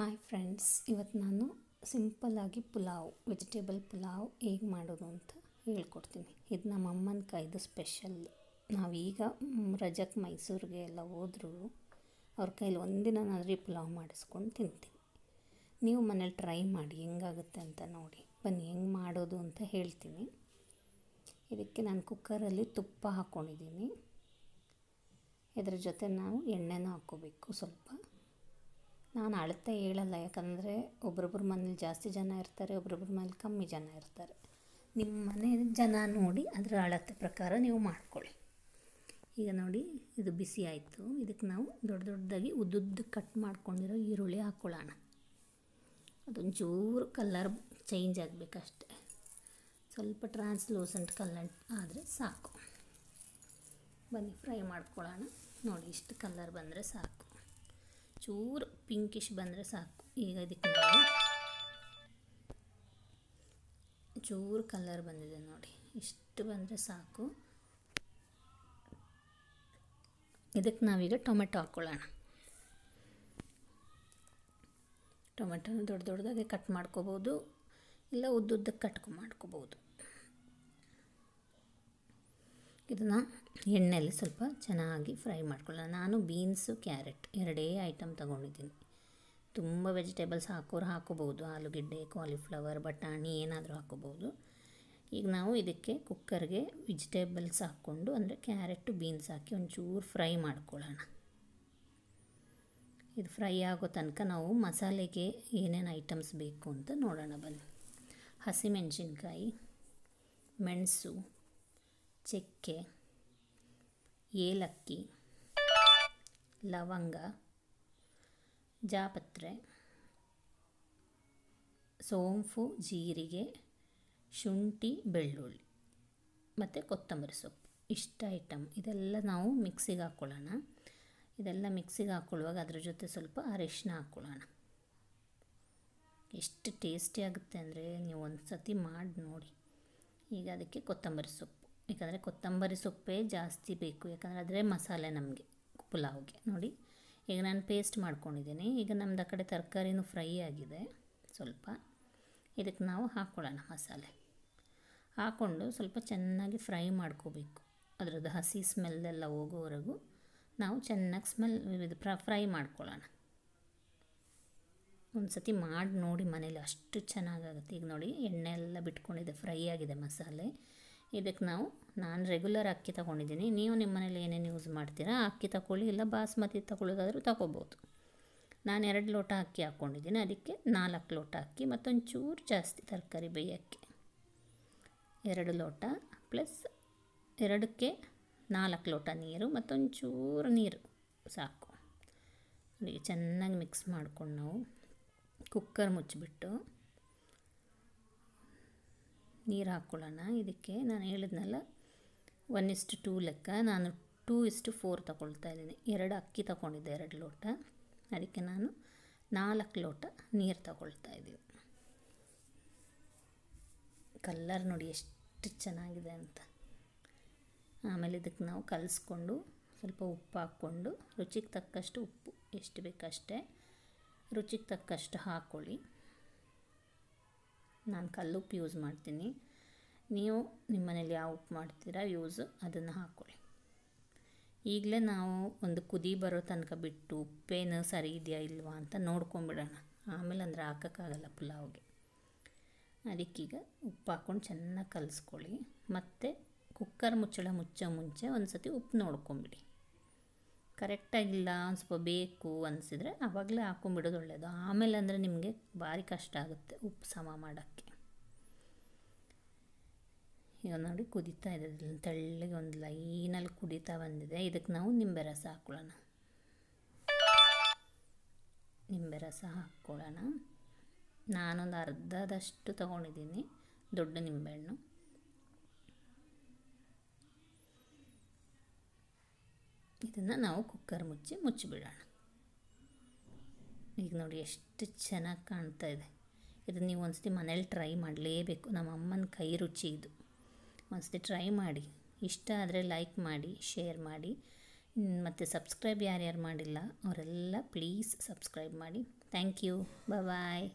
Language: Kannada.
ಹಾಯ್ ಫ್ರೆಂಡ್ಸ್ ಇವತ್ತು ನಾನು ಸಿಂಪಲ್ಲಾಗಿ ಪುಲಾವ್ ವೆಜಿಟೇಬಲ್ ಪುಲಾವ್ ಹೇಗೆ ಮಾಡೋದು ಅಂತ ಹೇಳ್ಕೊಡ್ತೀನಿ. ಇದು ನಮ್ಮ ಅಮ್ಮನ ಕೈದು ಸ್ಪೆಷಲ್ ನಾವೀಗ ರಜಕ್ ಮೈಸೂರಿಗೆ ಎಲ್ಲ ಹೋದರೂ ಅವ್ರ ಕೈಲಿ ಒಂದಿನಾದ್ರೂ ಪುಲಾವ್ ಮಾಡಿಸ್ಕೊಂಡು ತಿಂತೀನಿ. ನೀವು ಮನೇಲಿ ಟ್ರೈ ಮಾಡಿ, ಹೆಂಗಾಗುತ್ತೆ ಅಂತ ನೋಡಿ. ಬನ್ನಿ, ಹೆಂಗೆ ಮಾಡೋದು ಅಂತ ಹೇಳ್ತೀನಿ. ಇದಕ್ಕೆ ನಾನು ಕುಕ್ಕರಲ್ಲಿ ತುಪ್ಪ ಹಾಕ್ಕೊಂಡಿದ್ದೀನಿ ಇದರ ಜೊತೆ ನಾವು ಎಣ್ಣೆನೂ ಹಾಕ್ಕೋಬೇಕು ಸ್ವಲ್ಪ. ನಾನು ಅಳತೆ ಹೇಳಲ್ಲ, ಯಾಕಂದರೆ ಒಬ್ರೊಬ್ರ ಮನೇಲಿ ಜಾಸ್ತಿ ಜನ ಇರ್ತಾರೆ, ಒಬ್ರೊಬ್ರ ಮನೇಲಿ ಕಮ್ಮಿ ಜನ ಇರ್ತಾರೆ. ನಿಮ್ಮ ಮನೆ ಜನ ನೋಡಿ ಅದರ ಅಳತೆ ಪ್ರಕಾರ ನೀವು ಮಾಡ್ಕೊಳ್ಳಿ. ಈಗ ನೋಡಿ, ಇದು ಬಿಸಿ ಆಯಿತು. ಇದಕ್ಕೆ ನಾವು ದೊಡ್ಡ ದೊಡ್ಡದಾಗಿ ಉದ್ದುದ್ದು ಕಟ್ ಮಾಡ್ಕೊಂಡಿರೋ ಈರುಳ್ಳಿ ಹಾಕ್ಕೊಳ್ಳೋಣ ಅದೊಂಚೂರು ಕಲರ್ ಚೇಂಜ್ ಆಗಬೇಕಷ್ಟೆ. ಸ್ವಲ್ಪ ಟ್ರಾನ್ಸ್ಲೂಸೆಂಟ್ ಕಲರ್ ಆದರೆ ಸಾಕು. ಬನ್ನಿ ಫ್ರೈ ಮಾಡ್ಕೊಳ್ಳೋಣ. ನೋಡಿ, ಇಷ್ಟು ಕಲರ್ ಬಂದರೆ ಸಾಕು. ಚೂರು ಪಿಂಕಿಶ್ ಬಂದರೆ ಸಾಕು. ಈಗ ಇದಕ್ಕೆ ನಾವು ಚೂರು ಕಲರ್ ಬಂದಿದೆ ನೋಡಿ. ಇಷ್ಟು ಬಂದರೆ ಸಾಕು. ಇದಕ್ಕೆ ನಾವೀಗ ಟೊಮೆಟೊ ಹಾಕ್ಕೊಳ್ಳೋಣ ಟೊಮೆಟೊನ ದೊಡ್ಡ ದೊಡ್ಡದಾಗೆ ಕಟ್ ಮಾಡ್ಕೋಬೋದು. ಇಲ್ಲ ಉದ್ದುದ್ದಕ್ಕೆ ಕಟ್ ಮಾಡ್ಕೋಬೋದು. ಇದನ್ನು ಎಣ್ಣೆಯಲ್ಲಿ ಸ್ವಲ್ಪ ಚೆನ್ನಾಗಿ ಫ್ರೈ ಮಾಡ್ಕೊಳ್ಳೋಣ. ನಾನು ಬೀನ್ಸು, ಕ್ಯಾರೆಟ್ ಎರಡೇ ಐಟಮ್ ತೊಗೊಂಡಿದ್ದೀನಿ. ತುಂಬ ವೆಜಿಟೇಬಲ್ಸ್ ಹಾಕೋರು ಹಾಕೋಬೋದು ಆಲೂಗೆಡ್ಡೆ ಕಾಲಿಫ್ಲವರ್ ಬಟಾಣಿ ಏನಾದರೂ ಹಾಕೋಬೋದು ಈಗ ನಾವು ಇದಕ್ಕೆ ಕುಕ್ಕರ್ಗೆ ವೆಜಿಟೇಬಲ್ಸ್ ಹಾಕ್ಕೊಂಡು ಅಂದರೆ ಕ್ಯಾರೆಟು, ಬೀನ್ಸ್ ಹಾಕಿ ಒಂಚೂರು ಫ್ರೈ ಮಾಡ್ಕೊಳ್ಳೋಣ. ಇದು ಫ್ರೈ ಆಗೋ ತನಕ ನಾವು ಮಸಾಲೆಗೆ ಏನೇನು ಐಟಮ್ಸ್ ಬೇಕು ಅಂತ ನೋಡೋಣ ಬನ್ನಿ. ಹಸಿಮೆಣಸಿನ್ಕಾಯಿ, ಮೆಣಸು ಚಕ್ಕೆ, ಏಲಕ್ಕಿ, ಲವಂಗ, ಜಾಪತ್ರೆ, ಸೋಂಪು, ಜೀರಿಗೆ, ಶುಂಠಿ, ಬೆಳ್ಳುಳ್ಳಿ ಮತ್ತು ಕೊತ್ತಂಬರಿ ಸೊಪ್ಪು. ಇಷ್ಟು ಐಟಮ್ ಇದೆಲ್ಲ ನಾವು ಮಿಕ್ಸಿಗೆ ಹಾಕ್ಕೊಳ್ಳೋಣ ಇದೆಲ್ಲ ಮಿಕ್ಸಿಗೆ ಹಾಕ್ಕೊಳ್ಳುವಾಗ ಅದ್ರ ಜೊತೆ ಸ್ವಲ್ಪ ಅರಿಶಿನ ಹಾಕ್ಕೊಳ್ಳೋಣ ಎಷ್ಟು ಟೇಸ್ಟಿ ಆಗುತ್ತೆ ಅಂದರೆ ನೀವು ಒಂದು ಸತಿ ಮಾಡಿ ನೋಡಿ. ಈಗ ಅದಕ್ಕೆ ಕೊತ್ತಂಬರಿ ಸೊಪ್ಪು. ಯಾಕಂದರೆ ಕೊತ್ತಂಬರಿ ಸೊಪ್ಪೇ ಜಾಸ್ತಿ ಬೇಕು. ಯಾಕಂದರೆ ಅದರೇ ಮಸಾಲೆ ನಮಗೆ, ಪುಲಾವ್ಗೆ. ನೋಡಿ, ಈಗ ನಾನು ಪೇಸ್ಟ್ ಮಾಡ್ಕೊಂಡಿದ್ದೀನಿ. ಈಗ ನಮ್ದು ಆ ಕಡೆ ತರಕಾರಿನೂ ಫ್ರೈ ಆಗಿದೆ ಸ್ವಲ್ಪ. ಇದಕ್ಕೆ ನಾವು ಹಾಕ್ಕೊಳ್ಳೋಣ ಮಸಾಲೆ. ಹಾಕ್ಕೊಂಡು ಸ್ವಲ್ಪ ಚೆನ್ನಾಗಿ ಫ್ರೈ ಮಾಡ್ಕೋಬೇಕು. ಅದರದ್ದು ಹಸಿ ಸ್ಮೆಲ್ಲೆಲ್ಲ ಹೋಗೋವರೆಗೂ ನಾವು ಚೆನ್ನಾಗಿ ಸ್ಮೆಲ್ ಇದು ಫ್ರೈ ಮಾಡ್ಕೊಳ್ಳೋಣ. ಒಂದು ಸತಿ ಮಾಡಿ ನೋಡಿ ಮನೇಲಿ ಅಷ್ಟು ಚೆನ್ನಾಗಾಗುತ್ತೆ. ಈಗ ನೋಡಿ ಎಣ್ಣೆ ಎಲ್ಲ ಬಿಟ್ಕೊಂಡಿದೆ ಫ್ರೈ ಆಗಿದೆ ಮಸಾಲೆ. ಇದಕ್ಕೆ ನಾವು, ನಾನು ರೆಗ್ಯುಲರ್ ಅಕ್ಕಿ ತೊಗೊಂಡಿದ್ದೀನಿ. ನೀವು ನಿಮ್ಮ ಮನೇಲಿ ಏನೇನು ಯೂಸ್ ಮಾಡ್ತೀರಾ, ಅಕ್ಕಿ ತಗೊಳ್ಳಿ ಇಲ್ಲ ಬಾಸ್ಮತಿ ತಗೊಳ್ಳೋದಾದರೂ ತಗೋಬೋದು. ನಾನು ಎರಡು ಲೋಟ ಅಕ್ಕಿ ಹಾಕ್ಕೊಂಡಿದ್ದೀನಿ ಅದಕ್ಕೆ ನಾಲ್ಕು ಲೋಟ ಅಕ್ಕಿ ಮತ್ತೊಂದು ಚೂರು ಜಾಸ್ತಿ ತರಕಾರಿ ಬೇಯೋಕ್ಕೆ. ಎರಡು ಲೋಟ ಪ್ಲಸ್ ಎರಡಕ್ಕೆ ನಾಲ್ಕು ಲೋಟ ನೀರು ಮತ್ತೊಂದು ಚೂರು ನೀರು. ಸಾಕು. ಚೆನ್ನಾಗಿ ಮಿಕ್ಸ್ ಮಾಡ್ಕೊಂಡು ನಾವು ಕುಕ್ಕರ್ ಮುಚ್ಚಿಬಿಟ್ಟು ನೀರು ಹಾಕ್ಕೊಳ್ಳೋಣ ಇದಕ್ಕೆ ನಾನು ಹೇಳಿದ್ನಲ್ಲ ಒನ್ ಇಸ್ಟು ಟೂ ಲೆಕ್ಕ. ನಾನು ಟೂ ಇಸ್ಟು ಫೋರ್ ತಗೊಳ್ತಾ ಇದ್ದೀನಿ. ಎರಡು ಅಕ್ಕಿ ತಗೊಂಡಿದ್ದೆ, ಎರಡು ಲೋಟ. ಅದಕ್ಕೆ ನಾನು ನಾಲ್ಕು ಲೋಟ ನೀರು ತಗೊಳ್ತಾ ಇದ್ದೀನಿ. ಕಲ್ಲರ್ ನೋಡಿ ಎಷ್ಟು ಚೆನ್ನಾಗಿದೆ ಅಂತ. ಆಮೇಲೆ ಇದಕ್ಕೆ ನಾವು ಕಲಿಸ್ಕೊಂಡು ಸ್ವಲ್ಪ ಉಪ್ಪು ಹಾಕ್ಕೊಂಡು, ರುಚಿಗೆ ತಕ್ಕಷ್ಟು ಉಪ್ಪು ಎಷ್ಟು ಬೇಕಷ್ಟೇ, ರುಚಿಗೆ ತಕ್ಕಷ್ಟು ಹಾಕ್ಕೊಳ್ಳಿ ನಾನು ಕಲ್ಲುಪ್ಪು ಯೂಸ್ ಮಾಡ್ತೀನಿ. ನೀವು ನಿಮ್ಮ ಮನೇಲಿ ಯಾವ ಉಪ್ಪು ಮಾಡ್ತೀರಾ ಯೂಸ್ ಅದನ್ನು ಹಾಕ್ಕೊಳ್ಳಿ. ಈಗಲೇ ನಾವು ಒಂದು ಕುದಿ ಬರೋ ತನಕ ಬಿಟ್ಟು ಉಪ್ಪೇನು ಸರಿ ಇದೆಯಾ ಇಲ್ವಾ ಅಂತ ನೋಡ್ಕೊಂಬಿಡೋಣ. ಆಮೇಲೆ ಅಂದರೆ ಹಾಕೋಕ್ಕಾಗಲ್ಲ ಪುಲಾವ್ಗೆ. ಅದಕ್ಕೀಗ ಉಪ್ಪು ಹಾಕ್ಕೊಂಡು ಚೆನ್ನಾಗಿ ಕಲಿಸ್ಕೊಳ್ಳಿ. ಮತ್ತು ಕುಕ್ಕರ್ ಮುಚ್ಚಳ ಮುಚ್ಚೋ ಮುಂಚೆ ಒಂದು ಸತಿ ಉಪ್ಪು ನೋಡ್ಕೊಂಬಿಡಿ. ಕರೆಕ್ಟಾಗಿಲ್ಲ, ಒಂದು ಸ್ವಲ್ಪ ಬೇಕು ಅನಿಸಿದ್ರೆ ಆವಾಗಲೇ ಹಾಕೊಂಬಿಡೋದು ಒಳ್ಳೆಯದು ಆಮೇಲೆ ಅಂದರೆ ನಿಮಗೆ ಭಾರಿ ಕಷ್ಟ ಆಗುತ್ತೆ ಉಪ್ಪು ಸಮ ಮಾಡೋಕ್ಕೆ. ಈಗ ನೋಡಿ ಕುದೀತಾ ಇದೆ. ತೆಳ್ಳಗೆ ಒಂದು ಲೈನಲ್ಲಿ ಕುದೀತಾ ಬಂದಿದೆ. ಇದಕ್ಕೆ ನಾವು ನಿಂಬೆ ರಸ ಹಾಕ್ಕೊಳ್ಳೋಣ ನಿಂಬೆ ರಸ ಹಾಕ್ಕೊಳ್ಳೋಣ ನಾನೊಂದು ಅರ್ಧದಷ್ಟು ತೊಗೊಂಡಿದ್ದೀನಿ ದೊಡ್ಡ ನಿಂಬೆಹಣ್ಣು. ಇದನ್ನು ನಾವು ಕುಕ್ಕರ್ ಮುಚ್ಚಿ ಮುಚ್ಚಿಬಿಡೋಣ. ಈಗ ನೋಡಿ ಎಷ್ಟು ಚೆನ್ನಾಗಿ ಕಾಣ್ತಾ ಇದೆ. ಇದನ್ನು ನೀವು ಒಂದ್ಸತಿ ಮನೇಲಿ ಟ್ರೈ ಮಾಡಲೇಬೇಕು. ನಮ್ಮ ಅಮ್ಮನ ಕೈ ರುಚಿ ಇದು. ಒಂದ್ಸತಿ ಟ್ರೈ ಮಾಡಿ. ಇಷ್ಟ ಆದರೆ ಲೈಕ್ ಮಾಡಿ ಶೇರ್ ಮಾಡಿ. ಮತ್ತು ಸಬ್ಸ್ಕ್ರೈಬ್ ಯಾರ್ಯಾರು ಮಾಡಿಲ್ಲ, ಅವರೆಲ್ಲ ಪ್ಲೀಸ್ ಸಬ್ಸ್ಕ್ರೈಬ್ ಮಾಡಿ. Thank you bye